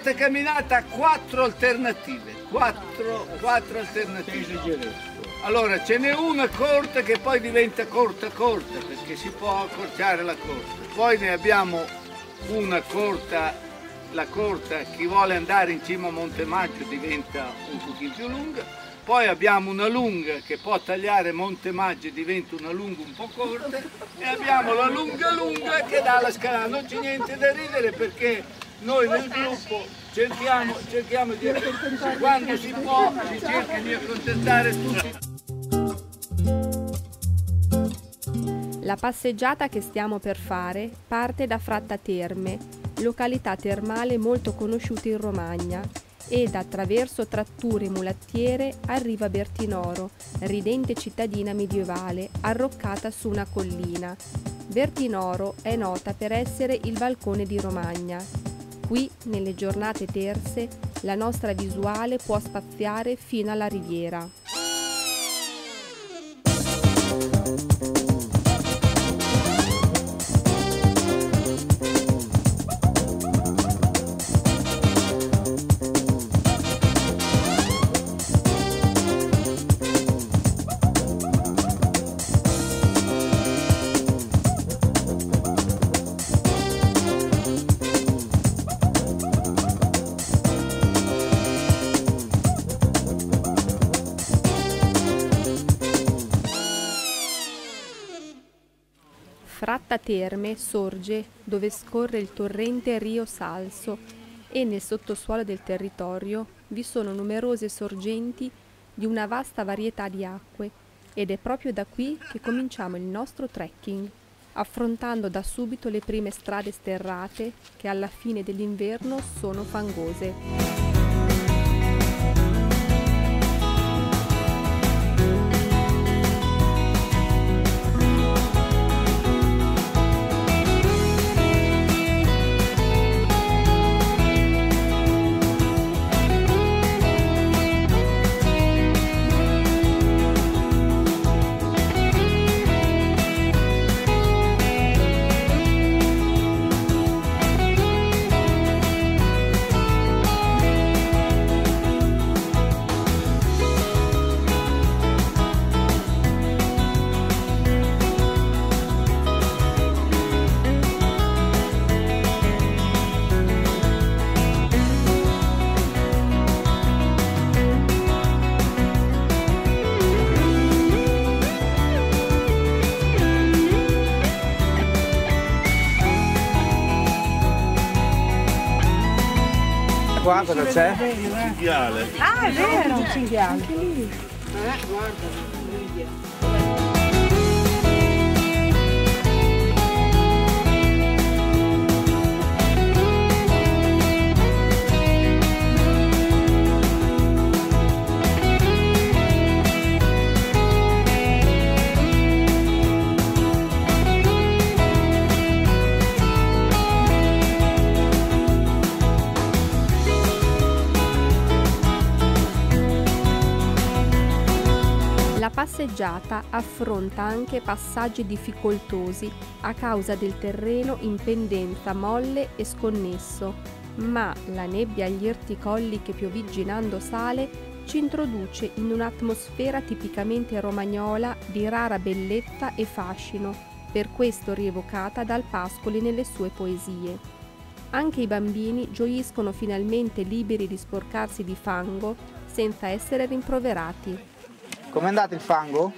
Allora, questa camminata ha quattro alternative, quattro, quattro alternative. Allora, ce n'è una corta che poi diventa corta corta, perché si può accorciare la corta. Poi ne abbiamo una corta, la corta, chi vuole andare in cima a Monte Maggio diventa un pochino più lunga. Poi abbiamo una lunga che può tagliare Monte Maggio e diventa una lunga un po' corta. E abbiamo la lunga lunga che dà la scala. Non c'è niente da ridere perché noi nel gruppo cerchiamo, cerchiamo di, quando si può, si cerca di accontentare tutti. La passeggiata che stiamo per fare parte da Fratta Terme, località termale molto conosciuta in Romagna, ed attraverso tratture mulattiere arriva a Bertinoro, ridente cittadina medievale arroccata su una collina. Bertinoro è nota per essere il balcone di Romagna. Qui, nelle giornate terse, la nostra visuale può spaziare fino alla riviera. Fratta Terme sorge dove scorre il torrente Rio Salso e nel sottosuolo del territorio vi sono numerose sorgenti di una vasta varietà di acque ed è proprio da qui che cominciamo il nostro trekking, affrontando da subito le prime strade sterrate che alla fine dell'inverno sono fangose. Qua cosa c'è? Cinghiale. Ah, è vero! Un cinghiale. Eh, guarda. Passeggiata affronta anche passaggi difficoltosi a causa del terreno in pendenza molle e sconnesso, ma la nebbia agli irti colli che piovigginando sale ci introduce in un'atmosfera tipicamente romagnola di rara bellezza e fascino, per questo rievocata dal Pascoli nelle sue poesie. Anche i bambini gioiscono finalmente liberi di sporcarsi di fango senza essere rimproverati. Com'è andato il fango?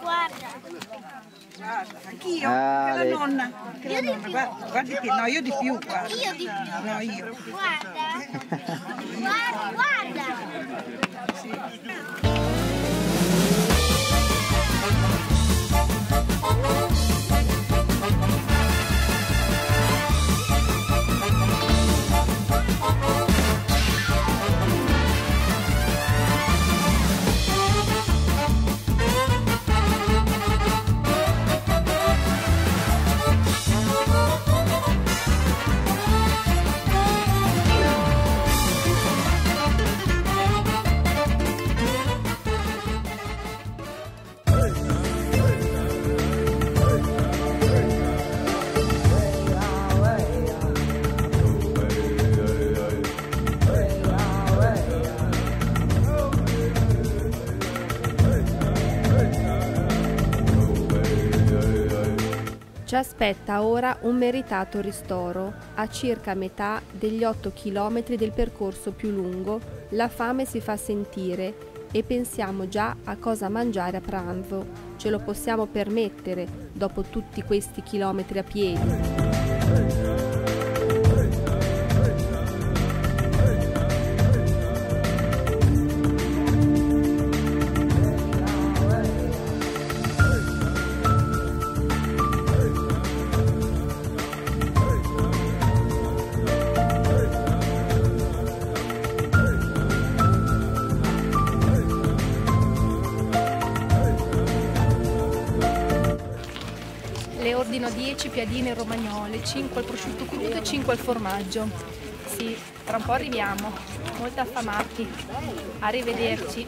Guarda, Guarda, anch'io, Ah, la nonna. Che la nonna. Guarda, guardi che no, io di più, guarda. io di più. No, io. Guarda, guarda, guarda. Ci aspetta ora un meritato ristoro. A circa metà degli 8 km del percorso più lungo, la fame si fa sentire e pensiamo già a cosa mangiare a pranzo. Ce lo possiamo permettere dopo tutti questi chilometri a piedi. Ordino 10 piadine romagnole, 5 al prosciutto crudo e 5 al formaggio. Sì, tra un po' arriviamo. Molto affamati. Arrivederci.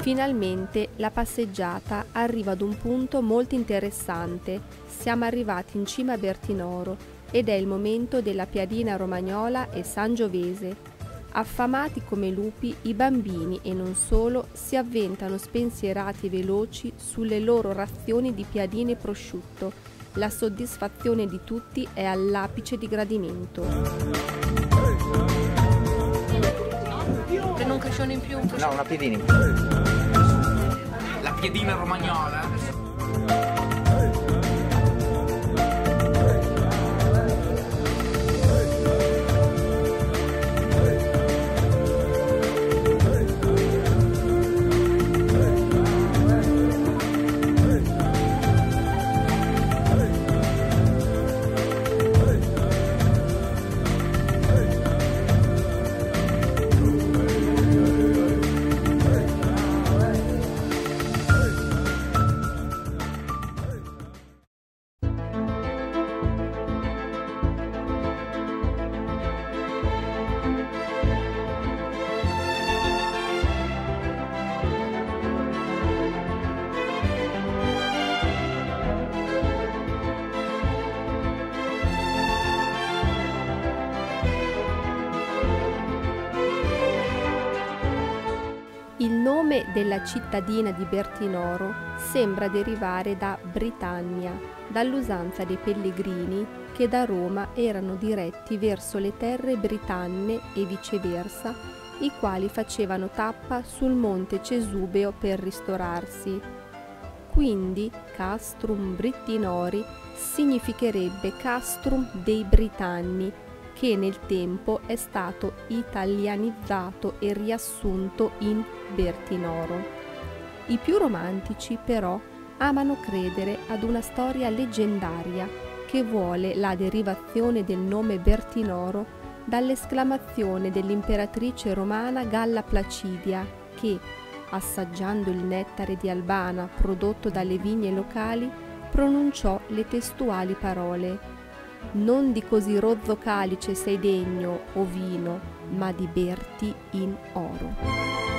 Finalmente la passeggiata arriva ad un punto molto interessante. Siamo arrivati in cima a Bertinoro ed è il momento della piadina romagnola e sangiovese. Affamati come lupi, i bambini e non solo si avventano spensierati e veloci sulle loro razioni di piadine e prosciutto. La soddisfazione di tutti è all'apice di gradimento. Prendo un crescione in più, No, una piedina. La piedina romagnola. Della cittadina di Bertinoro sembra derivare da Britannia, dall'usanza dei pellegrini che da Roma erano diretti verso le terre britanne e viceversa, i quali facevano tappa sul monte Cesubeo per ristorarsi. Quindi Castrum Brittinori significherebbe Castrum dei Britanni, che nel tempo è stato italianizzato e riassunto in Bertinoro. I più romantici però amano credere ad una storia leggendaria che vuole la derivazione del nome Bertinoro dall'esclamazione dell'imperatrice romana Galla Placidia che, assaggiando il nettare di Albana prodotto dalle vigne locali, pronunciò le testuali parole non di così rozzo calice sei degno, o vino, ma di berti in oro.